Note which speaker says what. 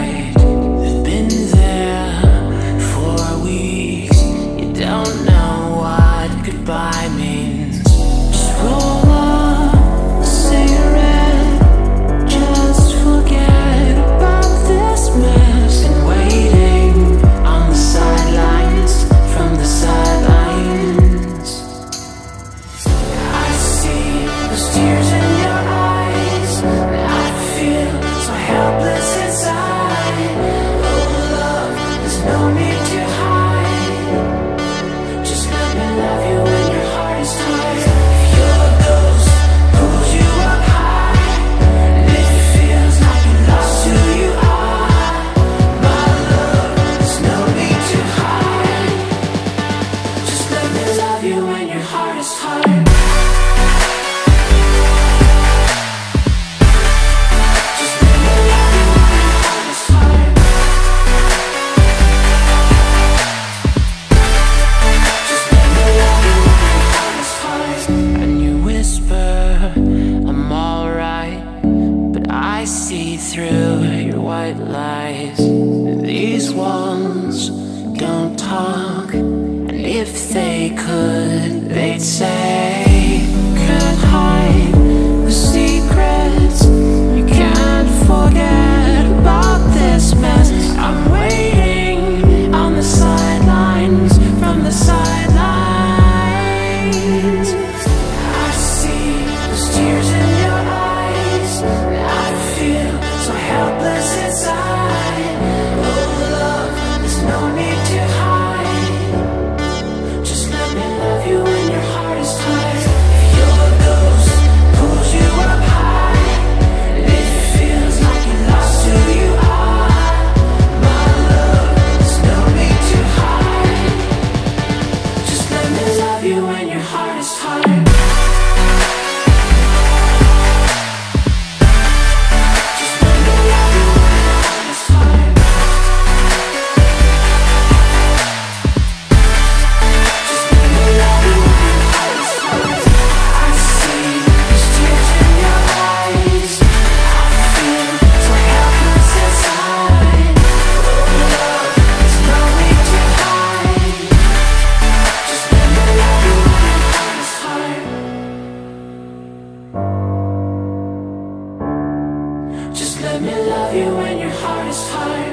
Speaker 1: night. I see through your white lies. These ones don't talk, and if they could, they'd say. heart is hard. I love you when your heart is hard.